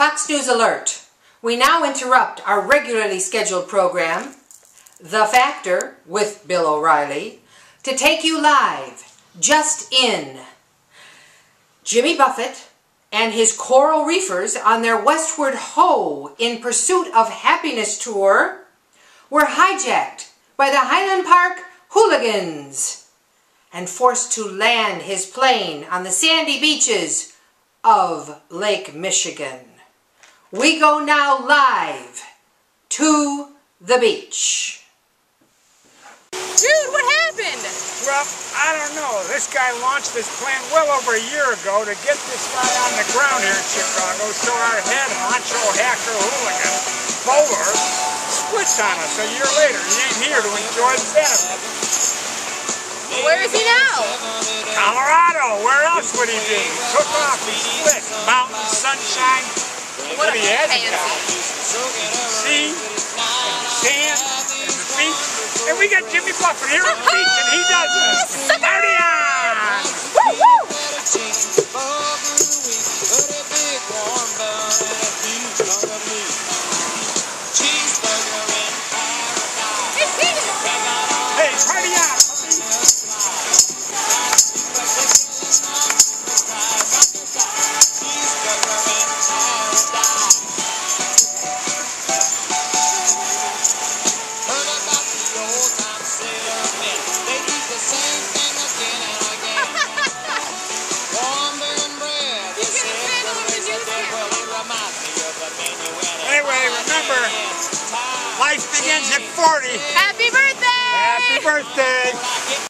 Fox News Alert. We now interrupt our regularly scheduled program, The Factor with Bill O'Reilly, to take you live, just in. Jimmy Buffett and his coral reefers on their westward ho in pursuit of happiness tour were hijacked by the Highland Park hooligans and forced to land his plane on the sandy beaches of Lake Michigan. We go now live to the beach. Dude, what happened? Well, I don't know. This guy launched this plan well over a year ago to get this guy on the ground here in Chicago so our head honcho hacker hooligan, Bowler, splits on us a year later. He ain't here to enjoy the benefit. Where is he now? Colorado, where else would he be? Took off, he split. Mountain, sunshine, What what a he has. Sea, and the beach. And we got Jimmy Buffett here on the beach, and he does it. Party on! Anyway, remember, life begins at 40. Happy birthday! Happy birthday!